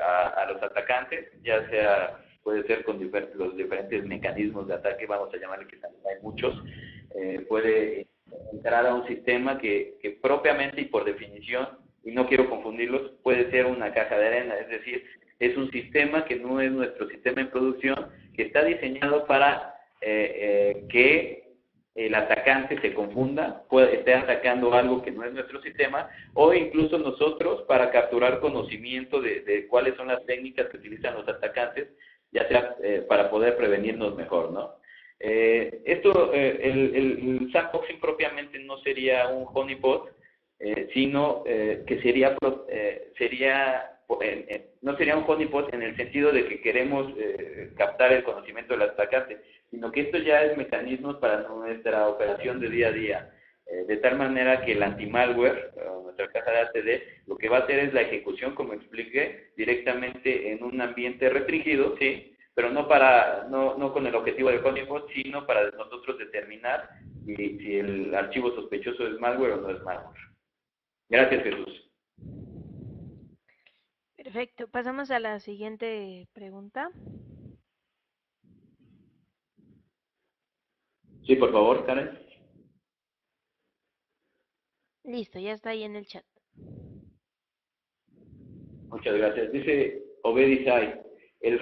a, los atacantes, ya sea, puede ser con los diferentes mecanismos de ataque, vamos a llamarle que también hay muchos, puede entrar a un sistema que, que propiamente y por definición, y no quiero confundirlos, puede ser una caja de arena, es decir, es un sistema que no es nuestro sistema en producción, que está diseñado para eh, eh, que el atacante se confunda, puede, esté atacando algo que no es nuestro sistema, o incluso nosotros para capturar conocimiento de, cuáles son las técnicas que utilizan los atacantes, ya sea eh, para poder prevenirnos mejor, ¿no? Esto, el, el, sandboxing propiamente no sería un honeypot, sino que sería, sería no sería un honeypot en el sentido de que queremos eh, captar el conocimiento del atacante, sino que esto ya es mecanismos para nuestra operación de día a día. Eh, de tal manera que el anti-malware, nuestra caja de ATD, lo que va a hacer es la ejecución, como expliqué, directamente en un ambiente restringido, sí, pero no para no, no con el objetivo del honeypot, sino para nosotros determinar si, si el archivo sospechoso es malware o no es malware. Gracias, Jesús. Perfecto, pasamos a la siguiente pregunta. Sí, por favor, Karen. Listo, ya está ahí en el chat. Muchas gracias. Dice Obedisai, el,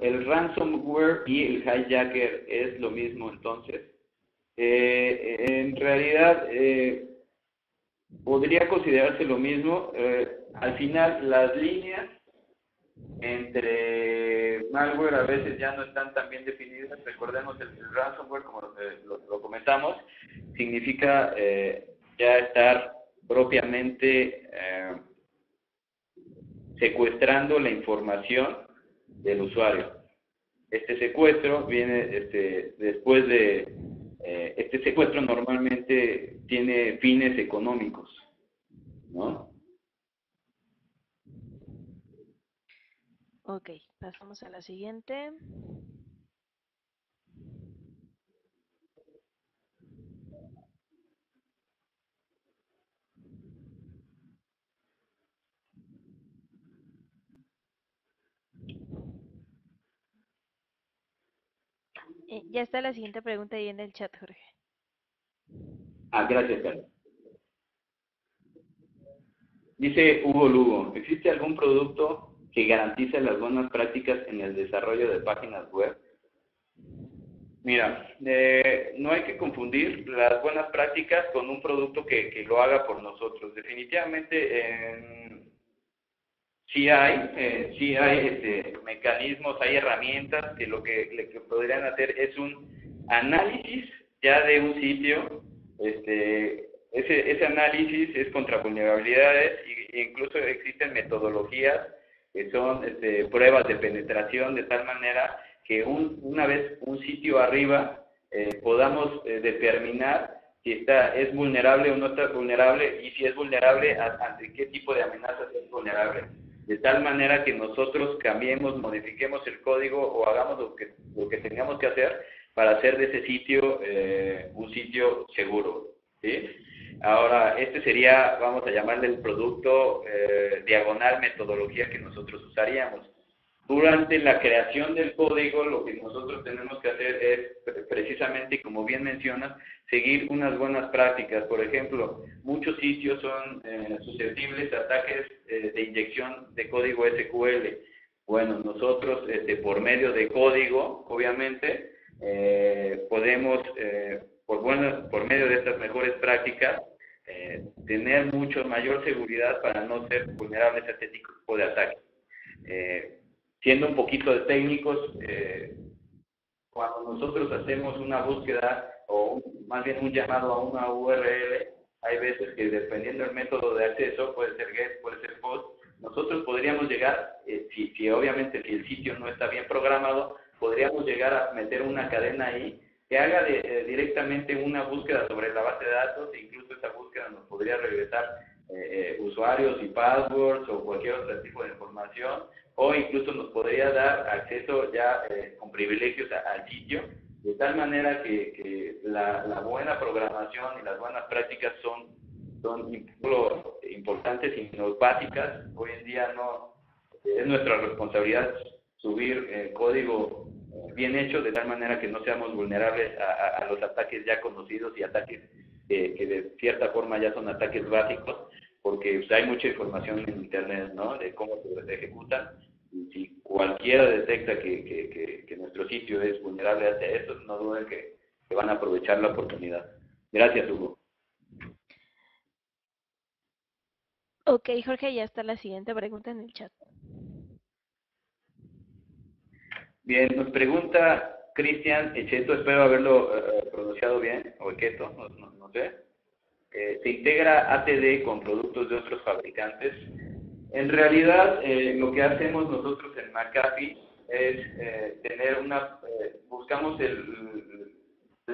el ransomware y el hijacker es lo mismo entonces. Eh, en realidad, eh, podría considerarse lo mismo. Eh, al final, las líneas entre malware a veces ya no están tan bien definidas. Recordemos el, ransomware, como lo, comentamos, significa eh, ya estar propiamente eh, secuestrando la información del usuario. Este secuestro viene este, después de eh, este secuestro normalmente tiene fines económicos, ¿no? Ok, pasamos a la siguiente. Eh, ya está la siguiente pregunta ahí en el chat, Jorge. Ah, gracias, Carlos. Dice Hugo Lugo, ¿existe algún producto que garantice las buenas prácticas en el desarrollo de páginas web? Mira, eh, no hay que confundir las buenas prácticas con un producto que, que lo haga por nosotros. Definitivamente, eh, sí hay, eh, sí hay este, mecanismos, hay herramientas que lo que, que, podrían hacer es un análisis ya de un sitio, este, ese, ese análisis es contra vulnerabilidades e incluso existen metodologías que son este, pruebas de penetración de tal manera que un, una vez un sitio arriba eh, podamos eh, determinar si está, es vulnerable o no está vulnerable y si es vulnerable, ante qué tipo de amenazas es vulnerable de tal manera que nosotros cambiemos, modifiquemos el código o hagamos lo que, lo que tengamos que hacer para hacer de ese sitio eh, un sitio seguro. ¿sí? Ahora, este sería, vamos a llamarle el producto eh, diagonal metodología que nosotros usaríamos. Durante la creación del código, lo que nosotros tenemos que hacer es precisamente, como bien mencionas, seguir unas buenas prácticas. Por ejemplo, muchos sitios son eh, susceptibles a ataques eh, de inyección de código SQL. Bueno, nosotros, este, por medio de código, obviamente, eh, podemos, por, bueno, por medio de estas mejores prácticas, tener mucho mayor seguridad para no ser vulnerables a este tipo de ataques siendo un poquito de técnicos, eh, cuando nosotros hacemos una búsqueda o más bien un llamado a una URL, hay veces que dependiendo del método de acceso, puede ser GET, puede ser POST, nosotros podríamos llegar, eh, si, si, obviamente si el sitio no está bien programado, podríamos llegar a meter una cadena ahí que haga de, eh, directamente una búsqueda sobre la base de datos e incluso esa búsqueda nos podría regresar usuarios y passwords o cualquier otro tipo de información o incluso nos podría dar acceso ya eh, con privilegios al sitio, de tal manera que, la, buena programación y las buenas prácticas son, son importantes y no básicas. Hoy en día no es nuestra responsabilidad subir código bien hecho de tal manera que no seamos vulnerables a, los ataques ya conocidos y ataques que de cierta forma ya son ataques básicos porque pues, hay mucha información en Internet, ¿no? De cómo se ejecutan. Y si cualquiera detecta que, que, nuestro sitio es vulnerable a eso, no duden que, que van a aprovechar la oportunidad. Gracias, Hugo. Ok, Jorge, ya está la siguiente pregunta en el chat. Bien, nos pregunta Cristian Echeto, espero haberlo eh, pronunciado bien, o Echeto, no, no sé. Eh, se integra ATD con productos de otros fabricantes. En realidad, eh, lo que hacemos nosotros en McAfee es eh, tener una, buscamos el,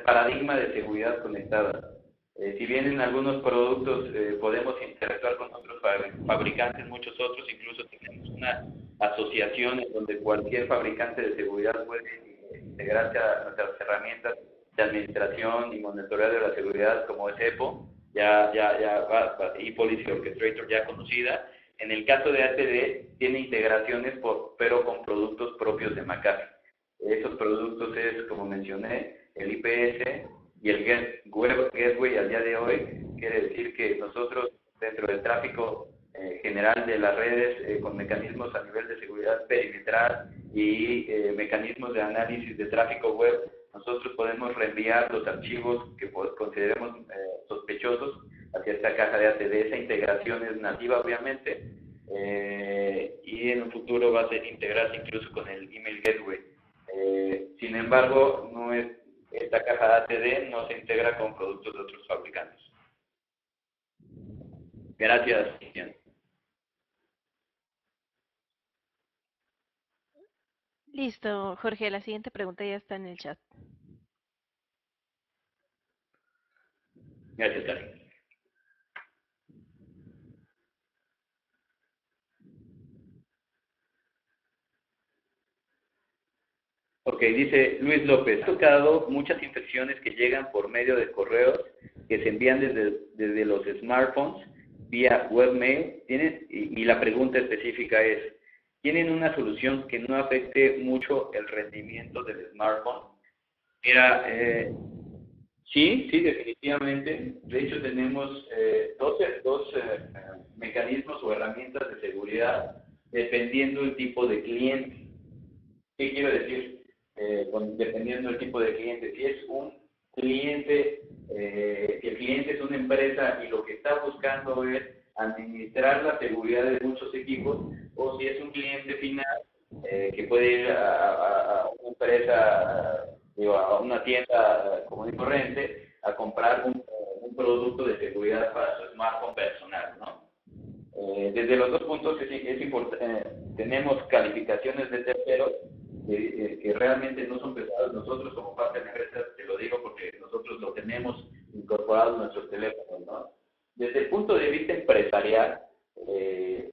paradigma de seguridad conectada. si bien en algunos productos podemos interactuar con otros fabricantes, muchos otros, incluso tenemos una asociación en donde cualquier fabricante de seguridad puede integrarse a nuestras herramientas de administración y monitoreo de la seguridad como es EPO ya, ya, ya, y Policy Orchestrator ya conocida. En el caso de ATD, tiene integraciones, por, pero con productos propios de McAfee. Esos productos es, como mencioné, el IPS y el Web Gateway al día de hoy. Quiere decir que nosotros, dentro del tráfico eh, general de las redes, eh, con mecanismos a nivel de seguridad perimetral y eh, mecanismos de análisis de tráfico web, nosotros podemos reenviar los archivos que consideremos eh, sospechosos hacia esta caja de ATD. Esa integración es nativa, obviamente, eh, y en un futuro va a ser integrarse incluso con el email gateway. Eh, sin embargo, no es, esta caja de ATD no se integra con productos de otros fabricantes. Gracias, Cristian. Listo, Jorge, la siguiente pregunta ya está en el chat. Gracias, Tari. Ok, dice Luis López, ha tocado muchas infecciones que llegan por medio de correos que se envían desde, desde los smartphones vía webmail. ¿Tienen? y la pregunta específica es, tienen una solución que no afecte mucho el rendimiento del smartphone. Mira, eh, sí, sí, definitivamente. De hecho, tenemos eh, dos, dos eh, mecanismos o herramientas de seguridad dependiendo del tipo de cliente. ¿Qué quiero decir? dependiendo del tipo de cliente. Si es un cliente, si el cliente es una empresa y lo que está buscando es administrar la seguridad de muchos equipos o si es un cliente final eh, que puede ir a, una empresa, a una tienda común y corriente a comprar un, producto de seguridad para su smartphone personal, ¿no? Eh, desde los dos puntos es, importante, eh, tenemos calificaciones de terceros que realmente no son pesados. Nosotros como parte de la empresa, te lo digo porque nosotros lo tenemos incorporado en nuestros teléfonos, ¿no? Desde el punto de vista empresarial, eh,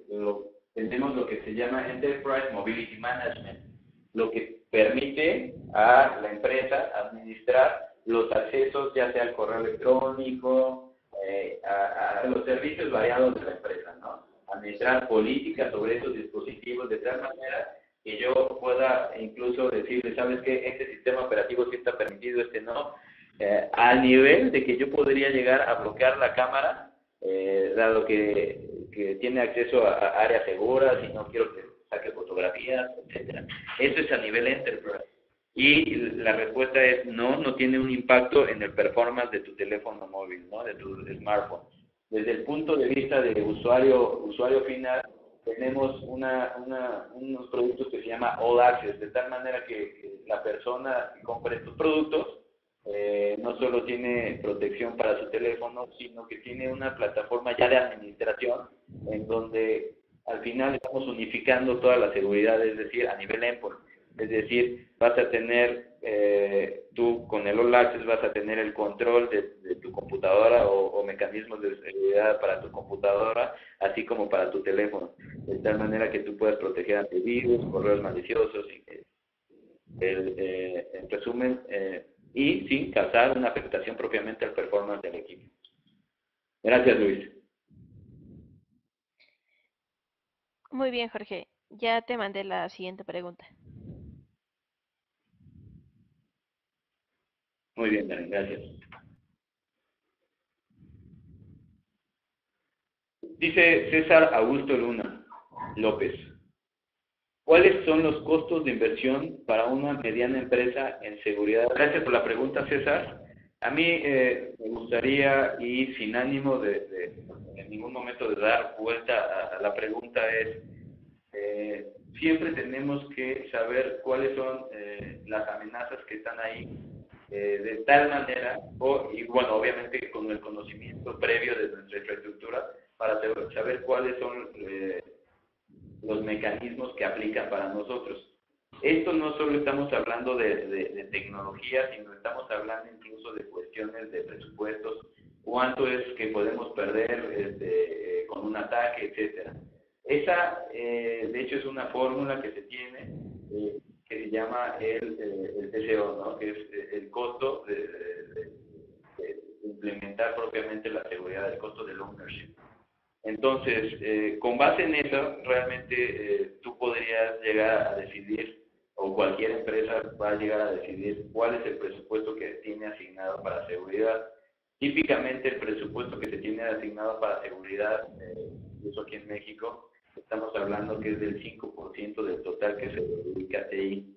tenemos lo que se llama Enterprise Mobility Management, lo que permite a la empresa administrar los accesos, ya sea al correo electrónico, eh, a, los servicios variados de la empresa, ¿no? Administrar políticas sobre esos dispositivos de tal manera que yo pueda incluso decirle, ¿sabes qué? Este sistema operativo sí está permitido, este no, eh, al nivel de que yo podría llegar a bloquear la cámara, eh, dado que, que, tiene acceso a, áreas seguras y no quiero que saque fotografías, etcétera. Eso es a nivel enterprise. Y la respuesta es no, no tiene un impacto en el performance de tu teléfono móvil, ¿no? de tu smartphone. Desde el punto de vista de usuario, usuario final, tenemos una, una, unos productos que se llama All Access, de tal manera que, la persona que compre estos productos eh, no solo tiene protección para su teléfono, sino que tiene una plataforma ya de administración en donde al final estamos unificando toda la seguridad, es decir, a nivel endpoint. Es decir, vas a tener, eh, tú con el All Access vas a tener el control de, tu computadora o, mecanismos de seguridad para tu computadora, así como para tu teléfono, de tal manera que tú puedas proteger ante virus, correos maliciosos, y, el, eh, en resumen, eh, y sin causar una afectación propiamente al performance del equipo. Gracias, Luis. Muy bien, Jorge. Ya te mandé la siguiente pregunta. Muy bien, gracias. Dice César Augusto Luna López. ¿Cuáles son los costos de inversión para una mediana empresa en seguridad? Gracias por la pregunta, César. A mí eh, me gustaría, y sin ánimo de, en ningún momento de dar vuelta a, la pregunta, es, eh, siempre tenemos que saber cuáles son eh, las amenazas que están ahí eh, de tal manera, o, y bueno, obviamente con el conocimiento previo de nuestra infraestructura, para saber cuáles son eh, los mecanismos que aplican para nosotros. Esto no solo estamos hablando de, de, tecnología, sino estamos hablando incluso de cuestiones de presupuestos, cuánto es que podemos perder este, eh, con un ataque, etcétera. Esa, de hecho, es una fórmula que se tiene que se llama el, eh, el TCO, ¿no? que es eh, el costo de, implementar propiamente la seguridad, el costo del ownership. Entonces, eh, con base en eso, realmente tú podrías llegar a decidir, o cualquier empresa va a llegar a decidir cuál es el presupuesto que tiene asignado para seguridad. Típicamente el presupuesto que se tiene asignado para seguridad, incluso aquí en México, estamos hablando que es del 5% del total que se dedica a TI.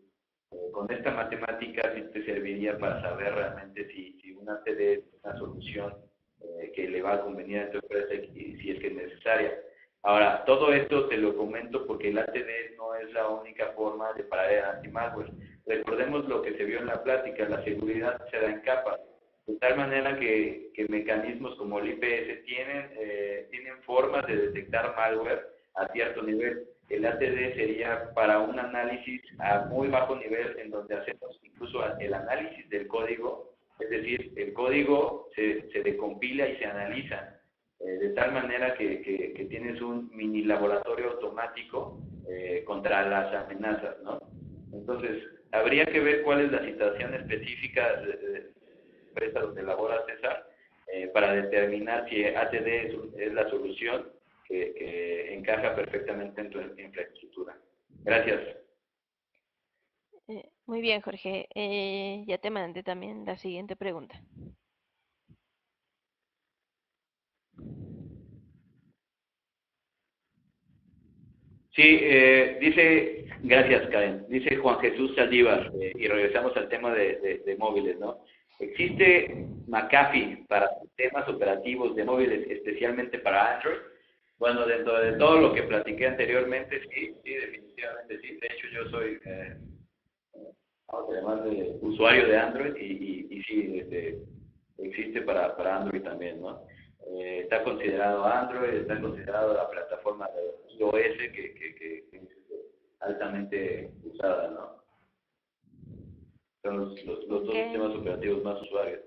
Eh, con esta matemática sí te serviría para saber realmente si, si una TD es una solución eh, que le va a convenir a tu empresa y si es que es necesaria. Ahora, todo esto te lo comento porque el ATD no es la única forma de parar el anti-malware. Recordemos lo que se vio en la plática, la seguridad se da en capas, de tal manera que, que mecanismos como el IPS tienen, eh, tienen formas de detectar malware a cierto nivel. El ATD sería para un análisis a muy bajo nivel en donde hacemos incluso el análisis del código, es decir, el código se, se decompila y se analiza eh, de tal manera que, que, tienes un mini laboratorio automático eh, contra las amenazas, ¿no? Entonces, habría que ver cuál es la situación específica de, la empresa donde labora César eh, para determinar si ATD es la solución que, encaja perfectamente en tu infraestructura. Gracias. Eh, muy bien, Jorge. Eh, ya te mandé también la siguiente pregunta. Sí, eh, dice, gracias Karen, dice Juan Jesús Saldívar, y regresamos al tema de, móviles, ¿no? ¿Existe McAfee para sistemas operativos de móviles especialmente para Android? Bueno, dentro de todo lo que platiqué anteriormente, sí, sí, definitivamente sí. De hecho, yo soy, vamos de usuario de Android y, y, sí, este, existe para, para Android también, ¿no? Eh, está considerado Android, está considerado la plataforma de iOS que, que, que, es altamente usada, ¿no? Son los, los, los dos sistemas operativos más usuarios.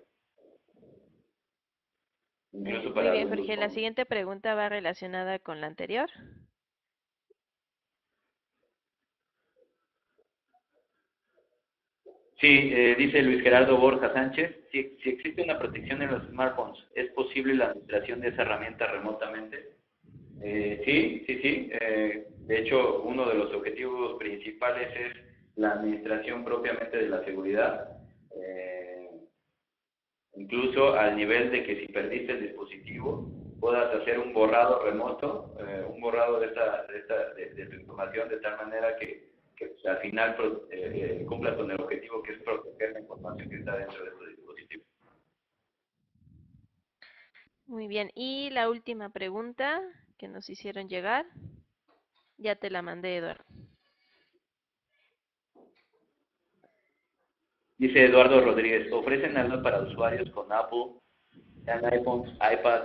Muy bien, Jorge. La siguiente pregunta va relacionada con la anterior. Sí, eh, dice Luis Gerardo Borja Sánchez, si, existe una protección en los smartphones, ¿es posible la administración de esa herramienta remotamente? Eh, sí, sí, sí. Eh, de hecho, uno de los objetivos principales es la administración propiamente de la seguridad. Eh, incluso al nivel de que si perdiste el dispositivo, puedas hacer un borrado remoto, un borrado de, esta, de, esta, de, tu información de tal manera que, que al final cumpla con el objetivo que es proteger la información que está dentro de tu dispositivo. Muy bien, y la última pregunta que nos hicieron llegar, ya te la mandé, Eduardo. Dice Eduardo Rodríguez, ofrecen algo para usuarios con Apple, iPhone, iPad,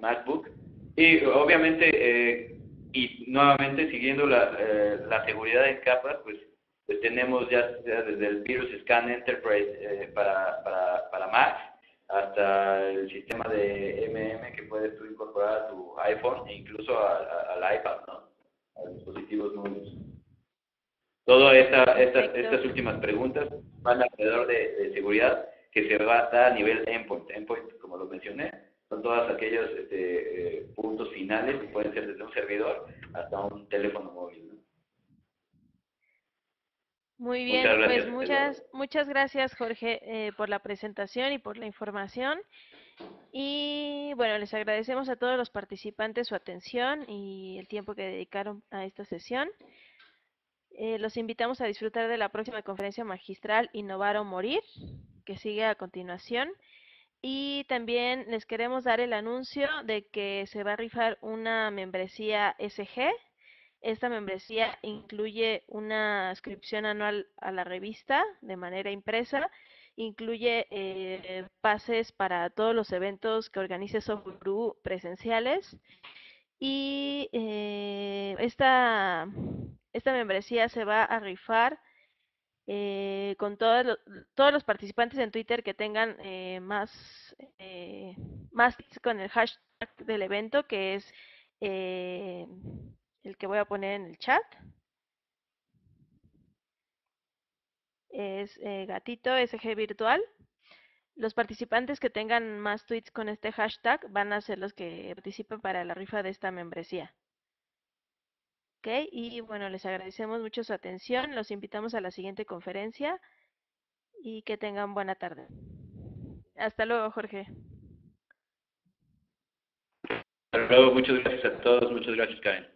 MacBook. Y obviamente, eh, y nuevamente siguiendo la, eh, la seguridad en capas, pues, pues tenemos ya, desde el Virus Scan Enterprise eh, para, para, para Mac, hasta el sistema de MM que puedes tú incorporar a tu iPhone e incluso al iPad, ¿no? A dispositivos móviles. Todas esta, estas últimas preguntas van alrededor de, seguridad que se va a dar a nivel endpoint. Endpoint, como lo mencioné, son todos aquellos este, eh, puntos finales que pueden ser desde un servidor hasta un teléfono móvil. Muy bien, pues muchas, muchas gracias Jorge eh, por la presentación y por la información. Y bueno, les agradecemos a todos los participantes su atención y el tiempo que dedicaron a esta sesión. Eh, los invitamos a disfrutar de la próxima conferencia magistral Innovar o Morir, que sigue a continuación. Y también les queremos dar el anuncio de que se va a rifar una membresía SG esta membresía incluye una inscripción anual a la revista de manera impresa, incluye eh, pases para todos los eventos que organice Software presenciales y eh, esta, esta membresía se va a rifar eh, con todos los, todos los participantes en Twitter que tengan más, más con el hashtag del evento que es el que voy a poner en el chat. Es eh, gatito SG virtual. Los participantes que tengan más tweets con este hashtag van a ser los que participen para la rifa de esta membresía. Ok, y bueno, les agradecemos mucho su atención. Los invitamos a la siguiente conferencia y que tengan buena tarde. Hasta luego, Jorge. Hasta luego, muchas gracias a todos, muchas gracias, Karen.